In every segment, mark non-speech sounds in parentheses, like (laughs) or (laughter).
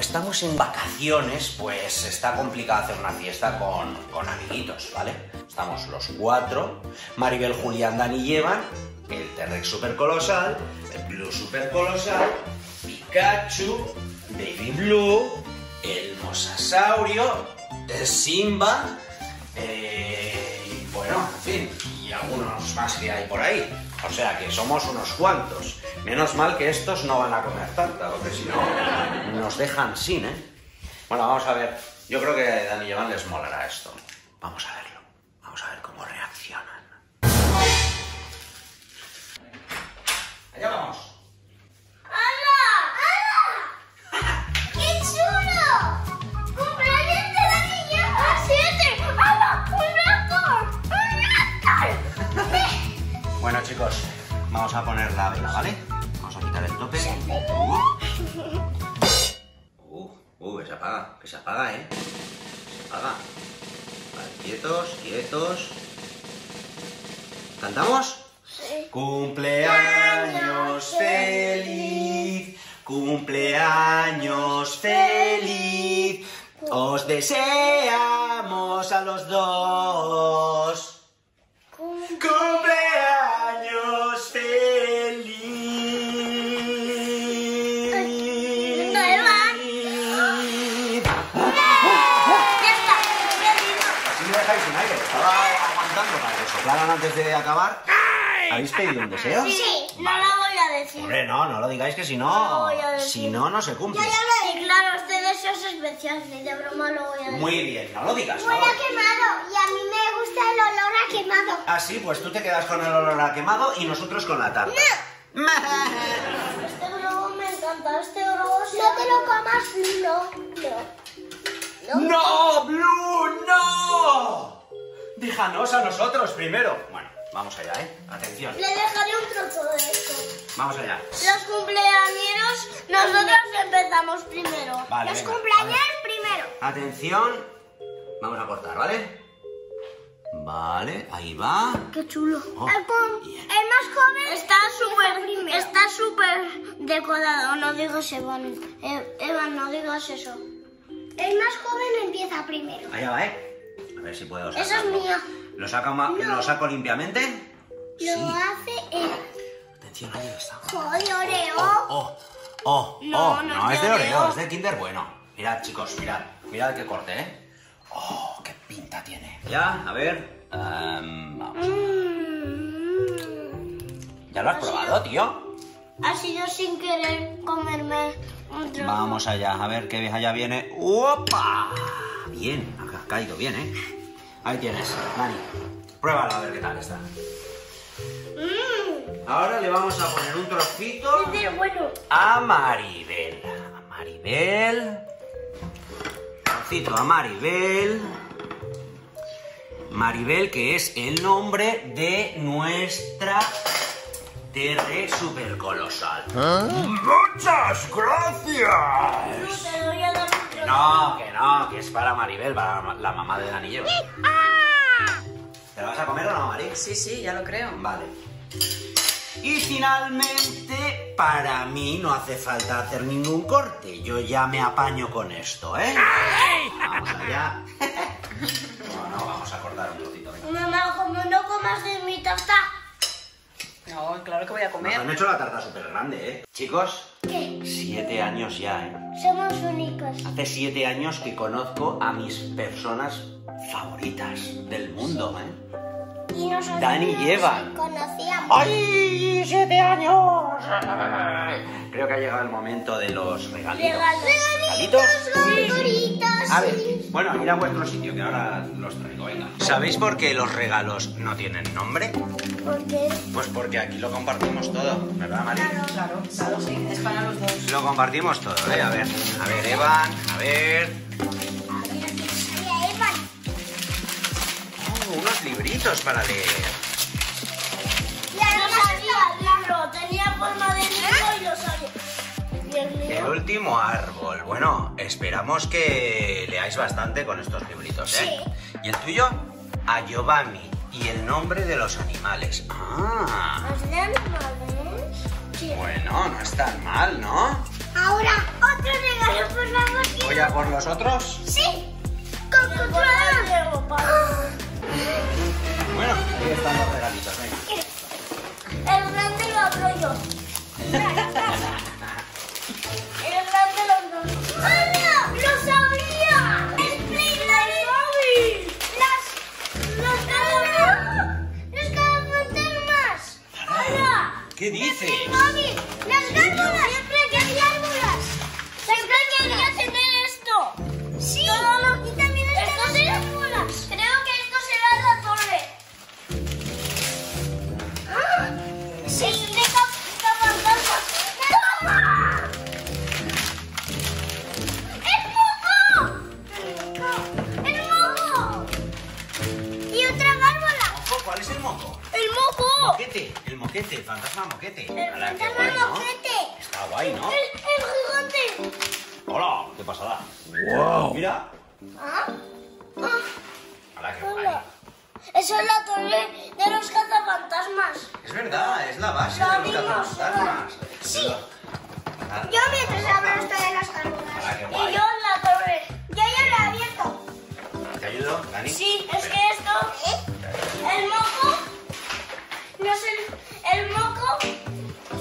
estamos en vacaciones, pues está complicado hacer una fiesta con, con amiguitos, ¿vale? Estamos los cuatro, Maribel, Julián, Dani llevan el T-Rex super colosal, el Blue super colosal, Pikachu, Baby Blue, el Mosasaurio, el Simba, eh, y bueno, en fin, y algunos más que hay por ahí. O sea que somos unos cuantos. Menos mal que estos no van a comer tanta, porque si no nos dejan sin, ¿eh? Bueno, vamos a ver. Yo creo que a Dani Jovan les molará esto. Vamos a verlo. Uh, que se apaga, que se apaga, ¿eh? Se apaga. Vale, quietos, quietos. ¿Cantamos? Sí. Cumpleaños feliz, cumpleaños feliz. Os deseamos a los dos. Soplaran antes de acabar. ¿Habéis pedido un deseo? Sí, no Vale. lo voy a decir. Hombre, no, no lo digáis que si No no, lo voy a decir. si no, no se cumple. Ya, ya lo he claro, este deseo es especial, ni de broma lo voy a decir. Muy bien, no lo digas. Huele no. a quemado y a mí me gusta el olor a quemado. Ah, sí, pues tú te quedas con el olor a quemado y nosotros con la tarta. (laughs) Este globo me encanta, este globo No te lo comas, no, no. ¡No, Blue, no! Déjanos a nosotros primero. Bueno, vamos allá, ¿eh? Atención. Le dejaré un trozo de esto. Vamos allá. Los cumpleañeros, nosotros empezamos primero. Vale, Los venga, cumpleaños primero. Atención. Vamos a cortar, ¿vale? Vale, ahí va. Qué chulo. Oh, el, más joven está súper está súper decorado. No digas Evan. Evan, no digas eso. El más joven empieza primero. Allá va, ¿eh? A ver si puedo sacarlo. Eso es mío. ¿Lo, saca ma- ¿Lo saco limpiamente? Lo Sí. hace él. Atención, ahí está. Joder, Oreo. Oh, oh, oh, No, oh, no no, es de Oreo, Oreo. es de Kinder Bueno. Mirad, chicos, mirad. Mirad que corte, ¿eh? Oh, qué pinta tiene. Ya, a ver. em, vamos. Mm. ¿Ya lo has Ha probado, tío? Ha sido sin querer comerme un trozo. Vamos allá, a ver qué allá viene. ¡Opa! Bien, ha caído bien, ¿eh? Ahí tienes, Dani. Pruébalo a ver qué tal está. Mm. Ahora le vamos a poner un trocito bueno. a Maribel. A Maribel. Trocito a Maribel. Maribel, que es el nombre de nuestra TR super colosal. ¡Muchas No gracias! No, que no, que es para Maribel, para la mamá de Dani Lleva. ¿Te la vas a comer o no, Mari? Sí, sí, ya lo creo. Vale. Y finalmente, para mí no hace falta hacer ningún corte. Yo ya me apaño con esto, ¿eh? Vamos allá. No, no, vamos a cortar un venga. Mamá, como no comas de mi torta. No, claro que voy a Nos comer. han hecho la tarta súper grande, ¿eh? Chicos, ¿Qué? siete años ya, ¿eh? Somos únicos. Hace siete años que conozco a mis personas favoritas del mundo, ¿eh? Y nosotros Dani nos lleva. conocíamos. ¡Ay! ¡Siete años! Creo que ha llegado el momento de los regalitos. Regalos. ¿Regalitos? Regalitos. A ver, bueno, ir a vuestro sitio, que ahora los traigo, venga. ¿Sabéis por qué los regalos no tienen nombre? ¿Por qué? Pues porque aquí lo compartimos todo, ¿verdad, María? Claro, claro, sí. Es para los dos. Lo compartimos todo, ¿eh? A ver, a ver, Evan, a ver. Para leer. Ya no sabía el libro. Tenía forma de y lo sabía. El último árbol. Bueno, esperamos que leáis bastante con estos libritos, ¿eh? ¿Y el tuyo? A Giovanni y el nombre de los animales. Ah, ¿Los de animales? Sí. Bueno, no es tan mal, ¿no? Ahora, otro regalo, por favor. Voy a por los otros. Sí. Con controlador. Bueno, ahí están los regalitos, venga. El grande lo abro yo. (laughs) moco! Moquete, el moquete, el fantasma moquete. ¡El Ala, qué fantasma guay, ¿no? moquete! Está guay, ¿no? ¡El, el gigante! Hola, ¿qué pasará? ¡Wow! Mira. ¿Ah? Ah. Hola, qué guay. Eso es la torre de los cazafantasmas. Es verdad, es la base Lo de los cazafantasmas. Sí. Ah, Yo mientras abro esto de las gárgolas. Ah, y yo la torre. Yo ya la he abierto. ¿Te ayudo, Dani? Sí, es que esto, el moco, no sé, el moco,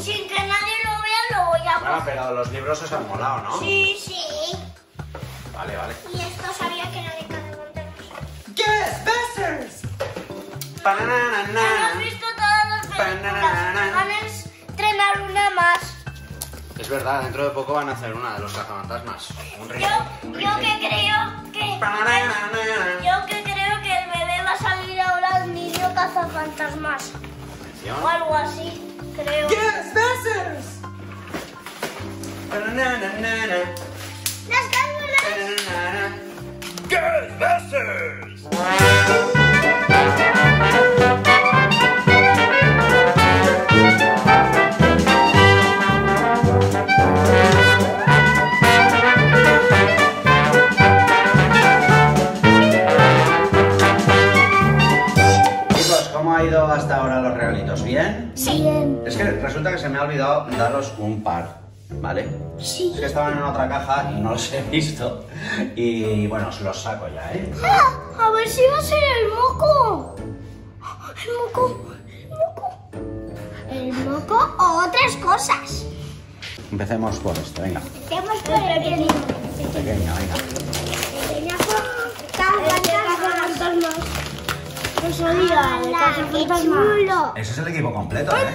sin que nadie lo vea, lo voy a Bueno, coger. pero los libros os han molado, ¿no? Sí, sí. Vale, vale. Y Hemos visto todas las películas. Banana. Van a estrenar una más. Es verdad, dentro de poco van a hacer una de los cazafantasmas. Un Yo, un yo que creo que... Pananana. Yo que creo que el bebé va a salir ahora el niño cazafantasmas. Atención. O algo así, creo. ¡Ghostbusters! Pananana. Las. Pananana. ¡Ghostbusters! Par, ¿vale? Sí. Es que estaban en otra caja y no los he visto. Y bueno, os los saco ya, ¿eh? Ah, a ver si va a ser el moco. El moco. El moco. El moco o otras cosas. Empecemos por esto, venga. Empecemos por el pequeño. Pequeño, venga. Pequeña de cazafantasmas. Ese es el equipo completo, ¿eh?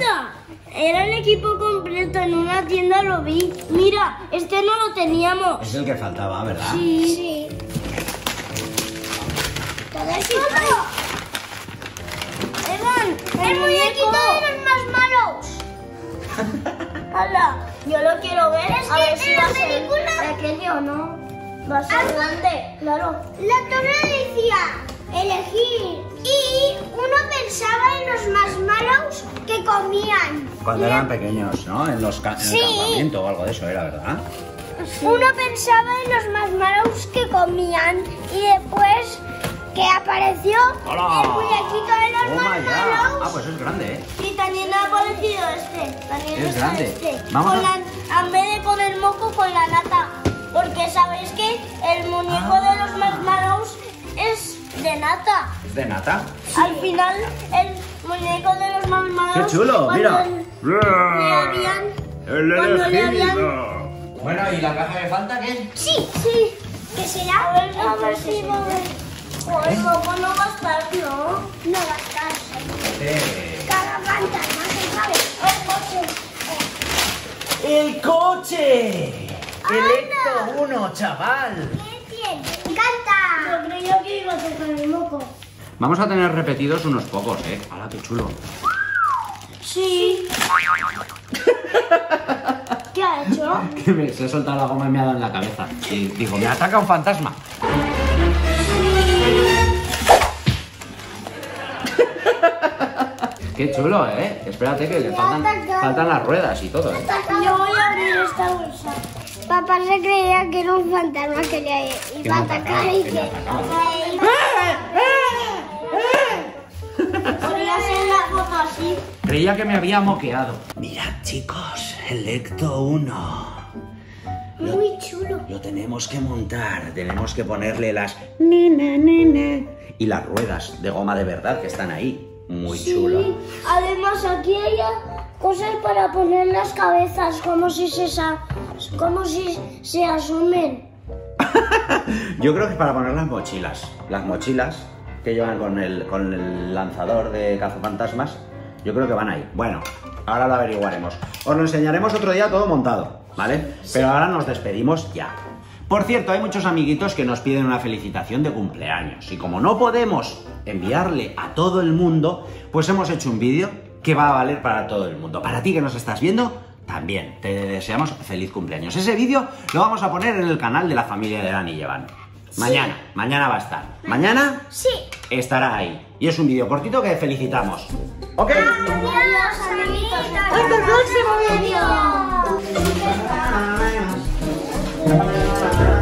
Era el equipo completo, en una tienda lo vi. Mira, este no lo teníamos. Es el que faltaba, ¿verdad? Sí. Sí. Todo es. Evan, el muñequito de los más malos. (laughs) Hala, yo lo quiero ver. Es a ver si va a ser pequeño no. Va a ser grande, claro. La torre decía elegir y uno pensaba en los más malos que comían. Cuando eran pequeños, ¿no? En, los en Sí. el campamento o algo de eso era, ¿verdad? Uno pensaba en los marshmallows que comían y después que apareció ¡Hola! el muñequito de los ya. marshmallows. Ah, pues es grande, ¿eh? Y también ha aparecido este. También Es grande. Este. Vamos Con a- la- en vez de con el moco, con la nata. Porque sabéis que el muñeco Ah. de los marshmallows es de nata. ¿Es de nata? Al final, el muñeco de los marshmallows. ¡Qué chulo! Mira. Le habían. El cuando le habían Bueno, ¿y la caja que falta qué? Sí, sí. ¿Qué será? A ver, a ver si va a ver. No va a estar, ¿no? No va a estar. Eh, Cada fantasma se sabe. El coche. ¡El coche! Electro 1, chaval! ¿Qué tiene? Me encanta. Creía que iba a tocar el moco. Vamos a tener repetidos unos pocos, ¿eh? ¡Hala, qué chulo! Sí. (laughs) ¿Qué ha hecho? Que me- se ha soltado la goma y me ha dado en la cabeza. Y digo, me ataca un fantasma. (laughs) Qué chulo, ¿eh? Espérate que le faltan, faltan las ruedas y todo, ¿eh? Yo voy a abrir esta bolsa. Papá se creía que era un fantasma que le iba a atacar y que la foto así. Creía que me había moqueado. Mirad, chicos, el Ecto 1. Muy chulo. Lo tenemos que montar, tenemos que ponerle las nene, nene, y las ruedas de goma de verdad que están ahí. Muy chulo. Sí. Además aquí hay cosas para poner las cabezas, como si se sa- como si se asumen. (laughs) Yo creo que es para poner las mochilas. Las mochilas que llevan con el, con el lanzador de cazafantasmas, yo creo que van ahí. Bueno, ahora lo averiguaremos. Os lo enseñaremos otro día todo montado, ¿vale? Pero ahora nos despedimos ya. Por cierto, hay muchos amiguitos que nos piden una felicitación de cumpleaños. Y como no podemos enviarle a todo el mundo, pues hemos hecho un vídeo que va a valer para todo el mundo. Para ti que nos estás viendo, también te deseamos feliz cumpleaños. Ese vídeo lo vamos a poner en el canal de la familia de Dani Llevan. Mañana, mañana va a estar. ¿Mañana? Estará ahí. Y es un vídeo cortito que felicitamos. ¿Ok? Adiós, amiguitos. Hasta el próximo vídeo.